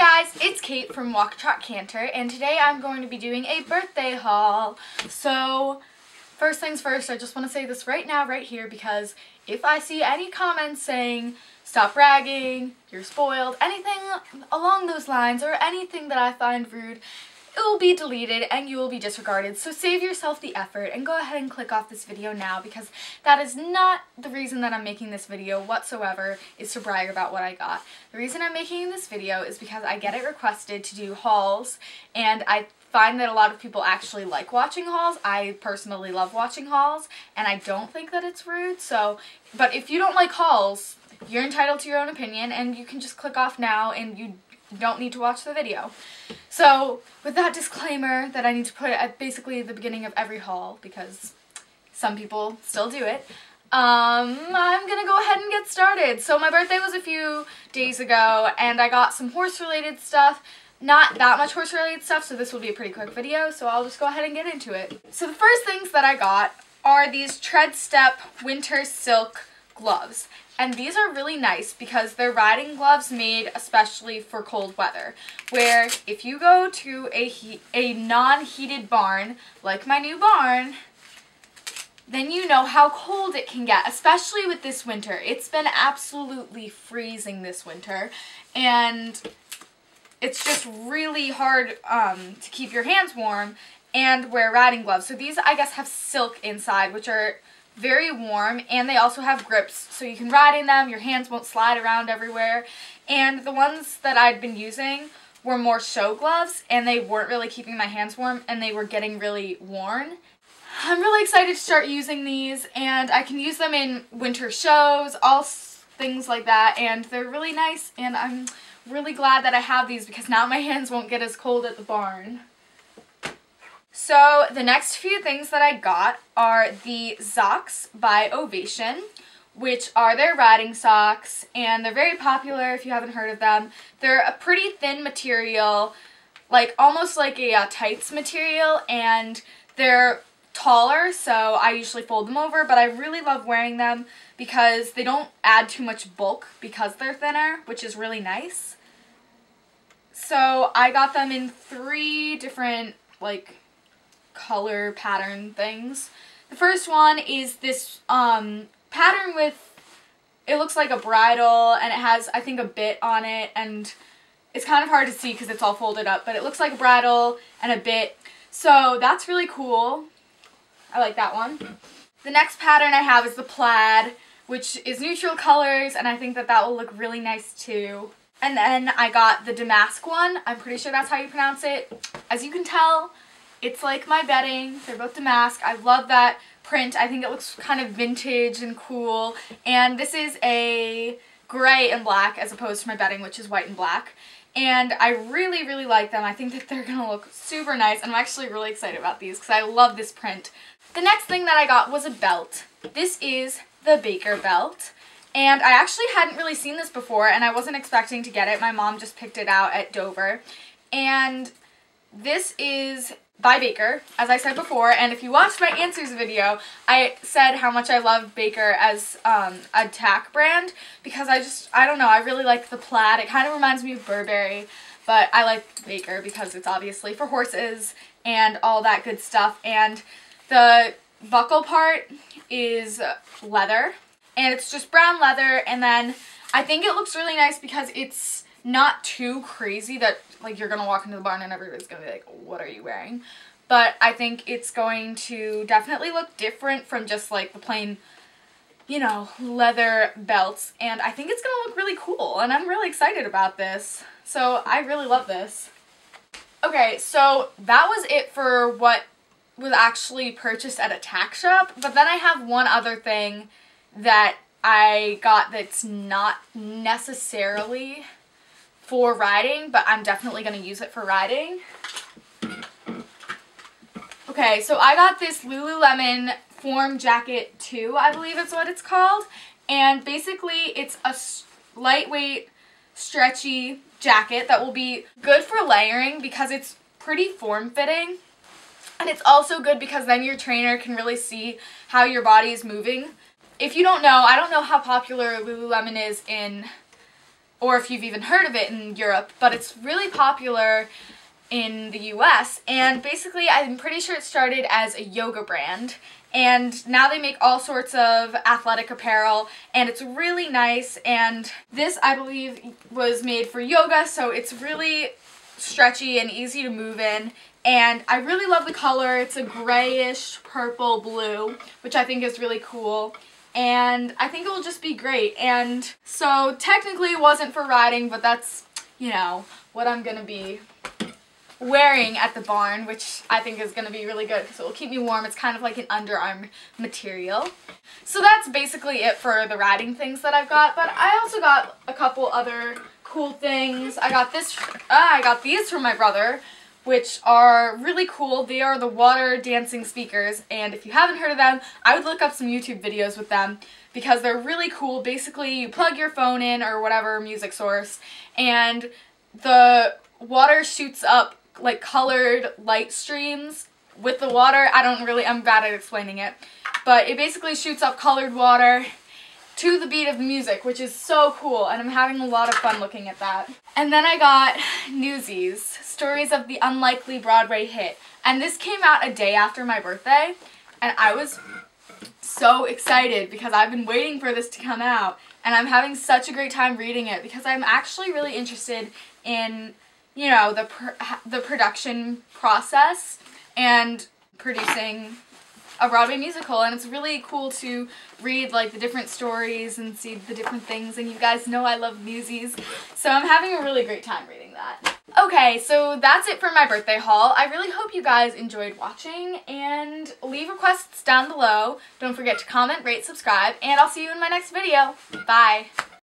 guys, it's Kate from Walk Trot Canter, and today I'm going to be doing a birthday haul. So, first things first, I just want to say this right now, right here, because if I see any comments saying, stop bragging, you're spoiled, anything along those lines, or anything that I find rude, it will be deleted and you will be disregarded. So save yourself the effort and go ahead and click off this video now because that is not the reason that I'm making this video whatsoever is to brag about what I got. The reason I'm making this video is because I get it requested to do hauls and I find that a lot of people actually like watching hauls. I personally love watching hauls and I don't think that it's rude. So, but if you don't like hauls, you're entitled to your own opinion and you can just click off now and you don't need to watch the video. So with that disclaimer that I need to put at basically the beginning of every haul because some people still do it, um, I'm gonna go ahead and get started. So my birthday was a few days ago and I got some horse related stuff. Not that much horse related stuff, so this will be a pretty quick video, so I'll just go ahead and get into it. So the first things that I got are these Tredstep Winter Silk gloves. And these are really nice because they're riding gloves made especially for cold weather. Where if you go to a, a non-heated barn, like my new barn, then you know how cold it can get, especially with this winter. It's been absolutely freezing this winter. And it's just really hard um, to keep your hands warm and wear riding gloves. So these, I guess, have silk inside, which are very warm and they also have grips so you can ride in them, your hands won't slide around everywhere. And the ones that I'd been using were more show gloves and they weren't really keeping my hands warm and they were getting really worn. I'm really excited to start using these and I can use them in winter shows, all things like that and they're really nice and I'm really glad that I have these because now my hands won't get as cold at the barn. So the next few things that I got are the Zocks by Ovation, which are their riding socks, and they're very popular if you haven't heard of them. They're a pretty thin material, like almost like a uh, tights material, and they're taller, so I usually fold them over, but I really love wearing them because they don't add too much bulk because they're thinner, which is really nice. So I got them in three different, like, color pattern things. The first one is this um, pattern with, it looks like a bridle and it has, I think, a bit on it and it's kind of hard to see because it's all folded up, but it looks like a bridle and a bit. So that's really cool. I like that one. The next pattern I have is the plaid, which is neutral colors, and I think that that will look really nice too. And then I got the damask one. I'm pretty sure that's how you pronounce it. As you can tell, it's like my bedding. They're both damask. I love that print. I think it looks kind of vintage and cool. And this is a gray and black as opposed to my bedding, which is white and black. And I really, really like them. I think that they're going to look super nice. And I'm actually really excited about these because I love this print. The next thing that I got was a belt. This is the Baker belt. And I actually hadn't really seen this before and I wasn't expecting to get it. My mom just picked it out at Dover. And this is by Baker, as I said before, and if you watched my answers video, I said how much I love Baker as um, a tack brand, because I just, I don't know, I really like the plaid. It kind of reminds me of Burberry, but I like Baker because it's obviously for horses and all that good stuff, and the buckle part is leather, and it's just brown leather, and then I think it looks really nice because it's not too crazy that like you're gonna walk into the barn and everybody's gonna be like, what are you wearing? But I think it's going to definitely look different from just like the plain, you know, leather belts. And I think it's gonna look really cool and I'm really excited about this. So I really love this. Okay, so that was it for what was actually purchased at a tack shop. But then I have one other thing that I got that's not necessarily for riding, but I'm definitely going to use it for riding. Okay, so I got this Lululemon Form Jacket 2, I believe is what it's called. And basically, it's a lightweight, stretchy jacket that will be good for layering because it's pretty form-fitting. And it's also good because then your trainer can really see how your body is moving. If you don't know, I don't know how popular Lululemon is in or if you've even heard of it in Europe, but it's really popular in the US. And basically, I'm pretty sure it started as a yoga brand. And now they make all sorts of athletic apparel, and it's really nice. And this, I believe, was made for yoga, so it's really stretchy and easy to move in. And I really love the color. It's a grayish purple blue, which I think is really cool and I think it will just be great. And so technically it wasn't for riding, but that's, you know, what I'm to be wearing at the barn, which I think is to be really good because it will keep me warm. It's kind of like an Under Armour material. So that's basically it for the riding things that I've got, but I also got a couple other cool things. I got this, uh, I got these from my brother which are really cool. They are the water dancing speakers, and if you haven't heard of them, I would look up some YouTube videos with them because they're really cool. Basically, you plug your phone in or whatever music source, and the water shoots up like colored light streams with the water. I don't really, I'm bad at explaining it, but it basically shoots up colored water to the beat of the music, which is so cool, and I'm having a lot of fun looking at that. And then I got Newsies, Stories of the Unlikely Broadway Hit, and this came out a day after my birthday, and I was so excited because I've been waiting for this to come out, and I'm having such a great time reading it because I'm actually really interested in, you know, the, pr the production process and producing a Broadway musical and it's really cool to read like the different stories and see the different things and you guys know I love Newsies so I'm having a really great time reading that. Okay, so that's it for my birthday haul. I really hope you guys enjoyed watching and leave requests down below. Don't forget to comment, rate, subscribe, and I'll see you in my next video. Bye!